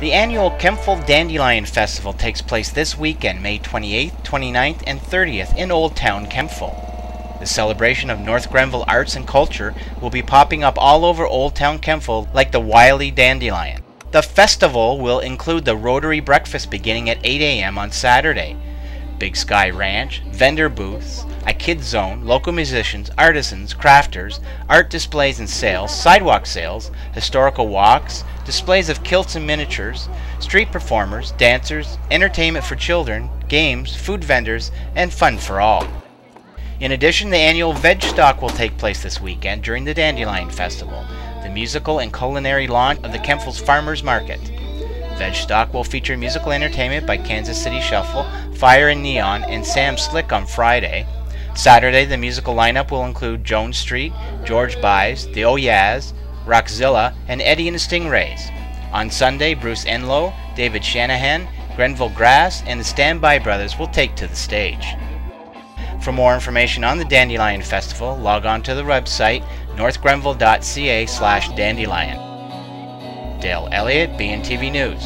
The annual Kemptville Dandelion Festival takes place this weekend, May 28th, 29th, and 30th in Old Town Kemptville. The celebration of North Grenville arts and culture will be popping up all over Old Town Kemptville like the wily dandelion. The festival will include the Rotary Breakfast beginning at 8 a.m. on Saturday, Big Sky Ranch, vendor booths, a kids zone, local musicians, artisans, crafters, art displays and sales, sidewalk sales, historical walks, displays of kilts and miniatures, street performers, dancers, entertainment for children, games, food vendors, and fun for all. In addition, the annual Veg Stock will take place this weekend during the Dandelion Festival, the musical and culinary launch of the Kemptville's Farmers Market. Vegstock will feature musical entertainment by Kansas City Shuffle, Fire and Neon, and Sam Slick on Friday. Saturday, the musical lineup will include Jones Street, George Buys, The oh Oyaz, Rockzilla, and Eddie and the Stingrays. On Sunday, Bruce Enlow, David Shanahan, Grenville Grass, and the Standby Brothers will take to the stage. For more information on the Dandelion Festival, log on to the website northgrenville.ca slash dandelion. Dale Elliott, BNTV News.